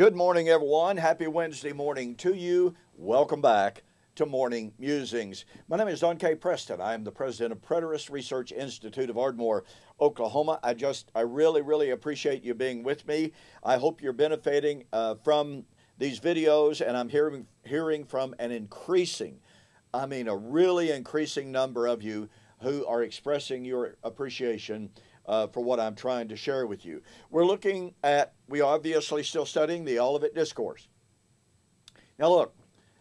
Good morning, everyone. Happy Wednesday morning to you. Welcome back to Morning Musings. My name is Don K. Preston. I am the president of Preterist Research Institute of Ardmore, Oklahoma. I just, I really, really appreciate you being with me. I hope you're benefiting uh, from these videos, and I'm hearing hearing from an increasing, I mean, a really increasing number of you who are expressing your appreciation uh, for what I'm trying to share with you. We're looking at, we obviously still studying the Olivet Discourse. Now, look,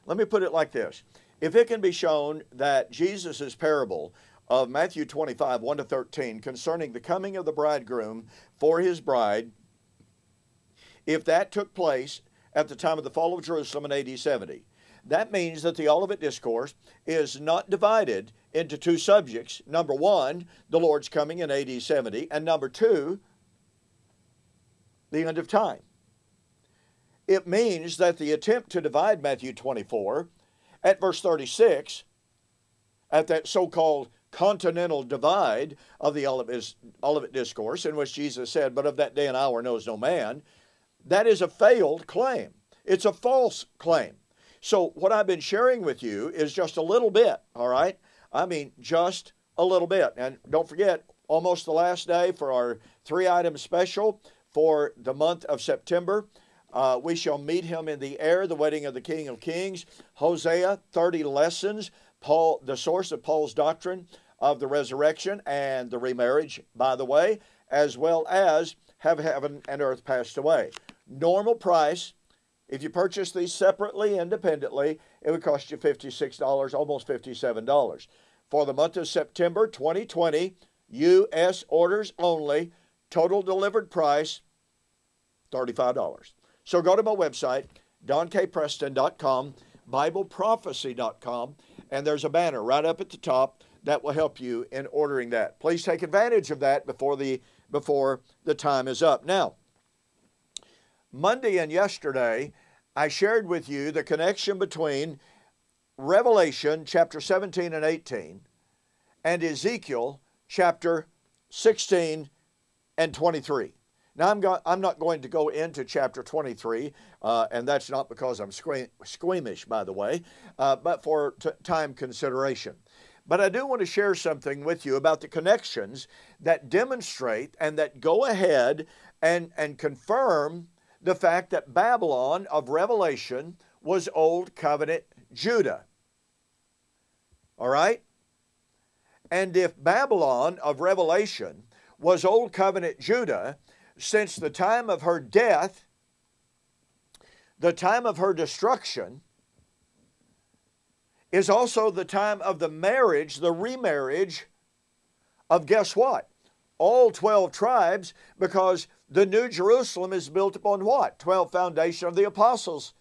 let me put it like this. If it can be shown that Jesus' parable of Matthew 25, 1 to 13, concerning the coming of the bridegroom for his bride, if that took place at the time of the fall of Jerusalem in AD 70, that means that the Olivet Discourse is not divided into two subjects. Number one, the Lord's coming in AD 70, and number two, the end of time. It means that the attempt to divide Matthew 24 at verse 36, at that so called continental divide of the Olivet Discourse, in which Jesus said, But of that day and hour knows no man, that is a failed claim. It's a false claim. So, what I've been sharing with you is just a little bit, all right? I mean, just a little bit. And don't forget, almost the last day for our three item special for the month of September. Uh, we shall meet him in the air, the wedding of the King of Kings. Hosea, 30 lessons, Paul, the source of Paul's doctrine of the resurrection and the remarriage, by the way, as well as have heaven and earth passed away. Normal price if you purchase these separately, independently, it would cost you $56, almost $57. For the month of September 2020, U.S. orders only, total delivered price $35. So go to my website, donkpreston.com, BibleProphecy.com, and there's a banner right up at the top that will help you in ordering that. Please take advantage of that before the before the time is up. Now, Monday and yesterday, I shared with you the connection between Revelation chapter 17 and 18 and Ezekiel chapter 16 and 23. Now, I'm, go- I'm not going to go into chapter 23, uh, and that's not because I'm sque- squeamish, by the way, uh, but for t- time consideration. But I do want to share something with you about the connections that demonstrate and that go ahead and, and confirm the fact that Babylon of Revelation was Old Covenant Judah. All right? And if Babylon of Revelation was Old Covenant Judah, since the time of her death, the time of her destruction, is also the time of the marriage, the remarriage of guess what? All 12 tribes, because the New Jerusalem is built upon what? 12 foundation of the apostles.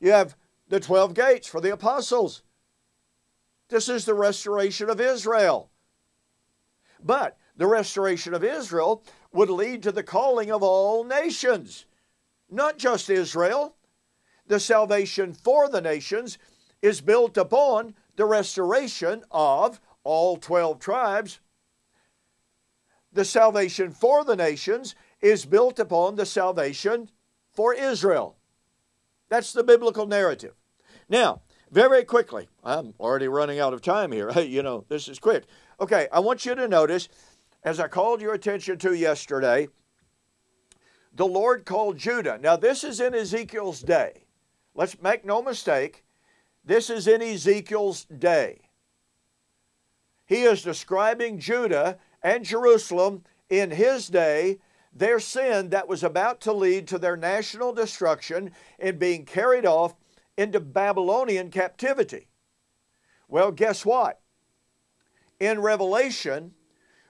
You have the 12 gates for the apostles. This is the restoration of Israel. But the restoration of Israel would lead to the calling of all nations, not just Israel. The salvation for the nations is built upon the restoration of all 12 tribes. The salvation for the nations is built upon the salvation for Israel. That's the biblical narrative. Now, very quickly, I'm already running out of time here. You know, this is quick. Okay, I want you to notice, as I called your attention to yesterday, the Lord called Judah. Now, this is in Ezekiel's day. Let's make no mistake, this is in Ezekiel's day. He is describing Judah and Jerusalem in his day their sin that was about to lead to their national destruction and being carried off into Babylonian captivity. Well, guess what? In Revelation,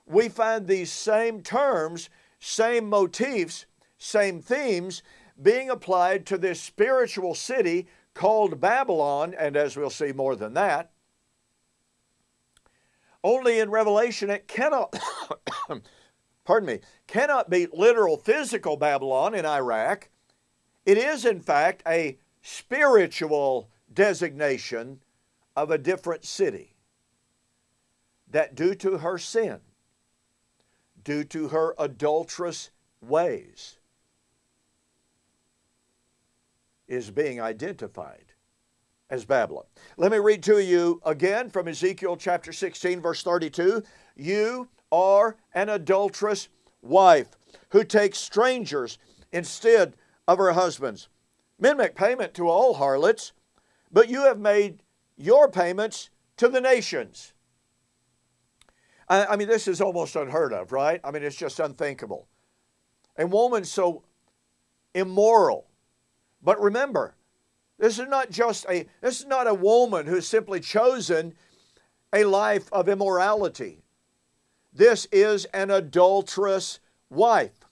we find these same terms, same motifs, same themes being applied to this spiritual city called Babylon, and as we'll see more than that. Only in Revelation it cannot pardon me, cannot be literal physical Babylon in Iraq. It is, in fact, a spiritual designation of a different city that, due to her sin, due to her adulterous ways, is being identified as Babylon. Let me read to you again from Ezekiel chapter 16, verse 32. You are an adulterous wife who takes strangers instead of her husbands. Men make payment to all harlots, but you have made your payments to the nations. I, I mean, this is almost unheard of, right? I mean, it's just unthinkable. A woman so immoral. But remember, this is not just a this is not a woman who's simply chosen a life of immorality. This is an adulterous wife.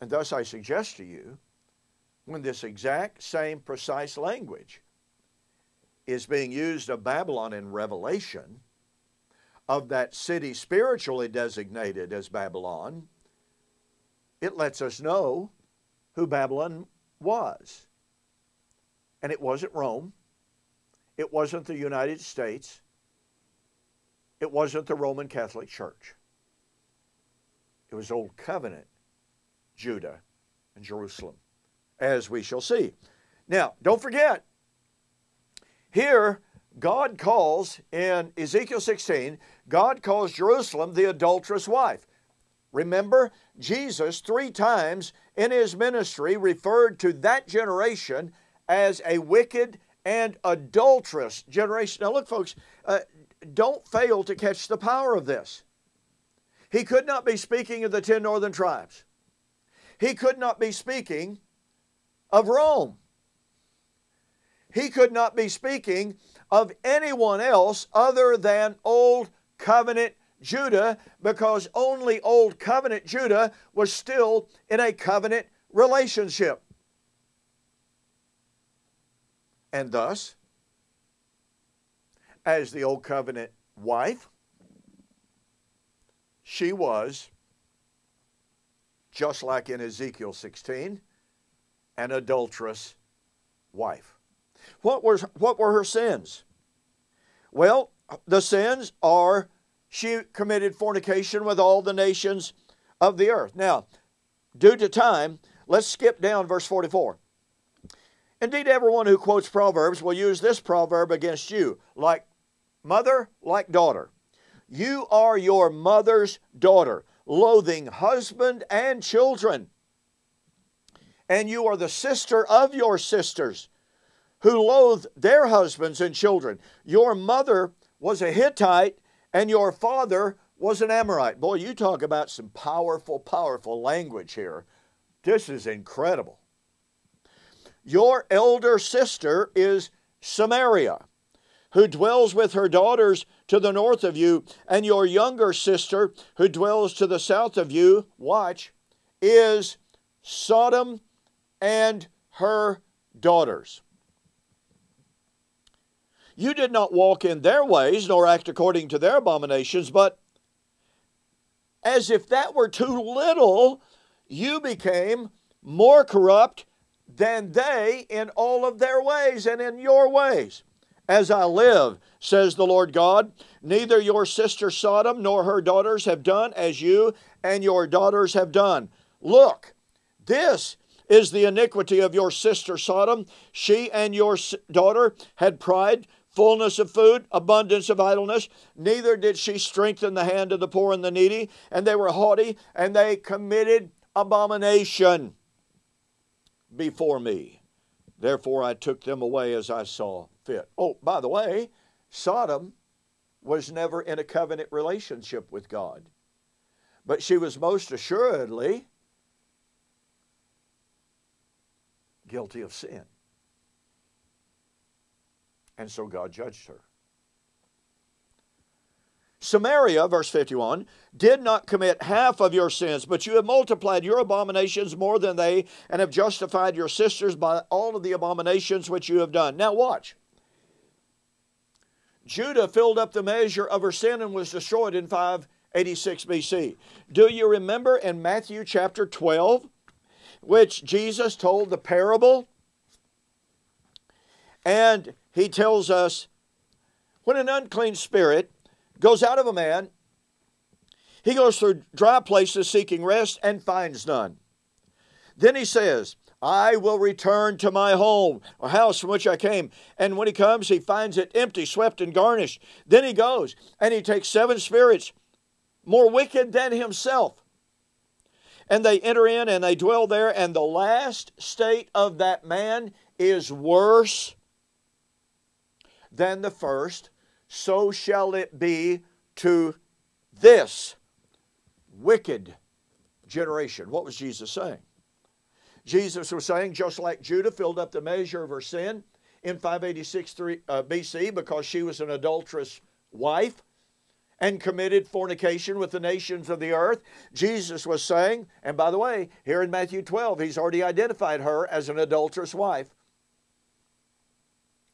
And thus I suggest to you when this exact same precise language is being used of Babylon in Revelation, of that city spiritually designated as Babylon, it lets us know who Babylon was. And it wasn't Rome, it wasn't the United States, it wasn't the Roman Catholic Church. It was Old Covenant, Judah, and Jerusalem, as we shall see. Now, don't forget, here, God calls in Ezekiel 16, God calls Jerusalem the adulterous wife. Remember, Jesus three times in his ministry referred to that generation as a wicked and adulterous generation. Now, look, folks, uh, don't fail to catch the power of this. He could not be speaking of the ten northern tribes, he could not be speaking of Rome he could not be speaking of anyone else other than Old Covenant Judah because only Old Covenant Judah was still in a covenant relationship. And thus, as the Old Covenant wife, she was, just like in Ezekiel 16, an adulterous wife. What were, what were her sins? Well, the sins are she committed fornication with all the nations of the earth. Now, due to time, let's skip down verse 44. Indeed, everyone who quotes Proverbs will use this proverb against you like mother, like daughter. You are your mother's daughter, loathing husband and children. And you are the sister of your sisters who loathed their husbands and children. Your mother was a Hittite and your father was an Amorite. Boy, you talk about some powerful, powerful language here. This is incredible. Your elder sister is Samaria, who dwells with her daughters to the north of you, and your younger sister, who dwells to the south of you, watch, is Sodom and her daughters. You did not walk in their ways, nor act according to their abominations, but as if that were too little, you became more corrupt than they in all of their ways and in your ways. As I live, says the Lord God, neither your sister Sodom nor her daughters have done as you and your daughters have done. Look, this is the iniquity of your sister Sodom. She and your daughter had pride fullness of food, abundance of idleness. Neither did she strengthen the hand of the poor and the needy, and they were haughty, and they committed abomination before me. Therefore I took them away as I saw fit. Oh, by the way, Sodom was never in a covenant relationship with God, but she was most assuredly guilty of sin. And so God judged her. Samaria, verse 51, did not commit half of your sins, but you have multiplied your abominations more than they, and have justified your sisters by all of the abominations which you have done. Now, watch. Judah filled up the measure of her sin and was destroyed in 586 BC. Do you remember in Matthew chapter 12, which Jesus told the parable? And he tells us when an unclean spirit goes out of a man, he goes through dry places seeking rest and finds none. Then he says, I will return to my home or house from which I came. And when he comes, he finds it empty, swept, and garnished. Then he goes and he takes seven spirits more wicked than himself. And they enter in and they dwell there. And the last state of that man is worse than the first. So shall it be to this wicked generation. What was Jesus saying? Jesus was saying, just like Judah filled up the measure of her sin in 586 uh, BC because she was an adulterous wife and committed fornication with the nations of the earth. Jesus was saying, and by the way, here in Matthew 12, he's already identified her as an adulterous wife.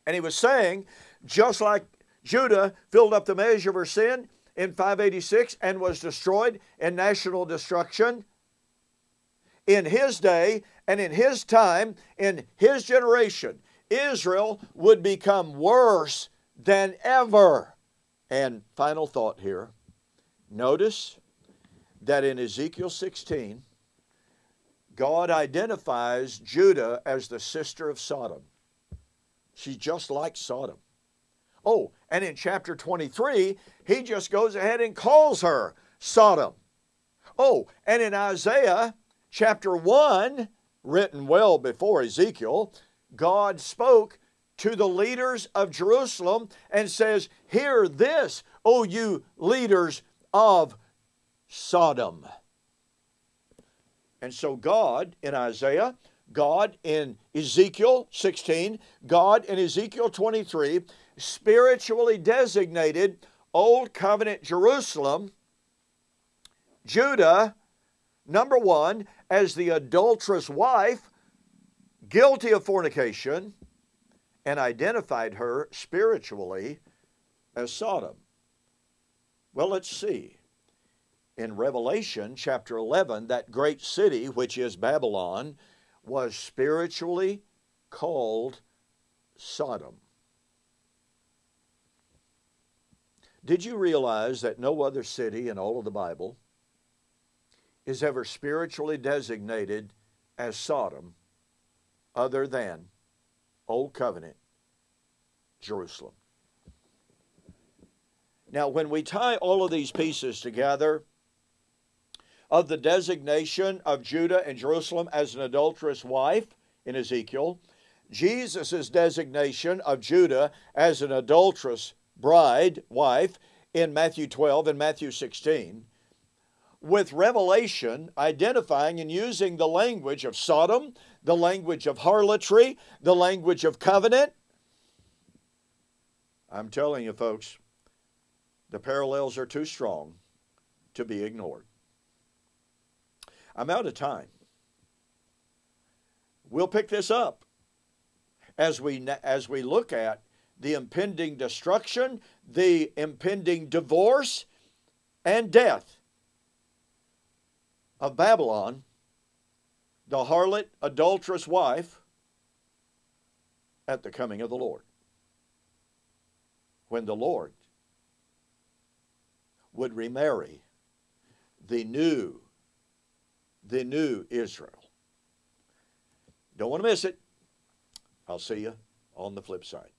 And he was saying, just like Judah filled up the measure of her sin in 586 and was destroyed in national destruction, in his day and in his time, in his generation, Israel would become worse than ever. And final thought here notice that in Ezekiel 16, God identifies Judah as the sister of Sodom. She's just like Sodom. Oh, and in chapter 23, he just goes ahead and calls her Sodom. Oh, and in Isaiah chapter 1, written well before Ezekiel, God spoke to the leaders of Jerusalem and says, Hear this, O you leaders of Sodom. And so, God in Isaiah, God in Ezekiel 16, God in Ezekiel 23 spiritually designated Old Covenant Jerusalem, Judah, number one, as the adulterous wife, guilty of fornication, and identified her spiritually as Sodom. Well, let's see. In Revelation chapter 11, that great city, which is Babylon, was spiritually called Sodom. Did you realize that no other city in all of the Bible is ever spiritually designated as Sodom other than Old Covenant Jerusalem? Now, when we tie all of these pieces together, of the designation of Judah and Jerusalem as an adulterous wife in Ezekiel, Jesus' designation of Judah as an adulterous bride, wife, in Matthew 12 and Matthew 16, with Revelation identifying and using the language of Sodom, the language of harlotry, the language of covenant. I'm telling you, folks, the parallels are too strong to be ignored. I'm out of time. We'll pick this up as we as we look at the impending destruction, the impending divorce, and death of Babylon, the harlot, adulterous wife, at the coming of the Lord. When the Lord would remarry the new, the new Israel. Don't want to miss it. I'll see you on the flip side.